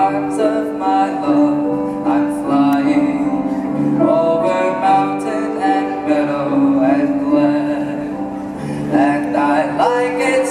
arms of my love. I'm flying over mountain and meadow and glen. And I like it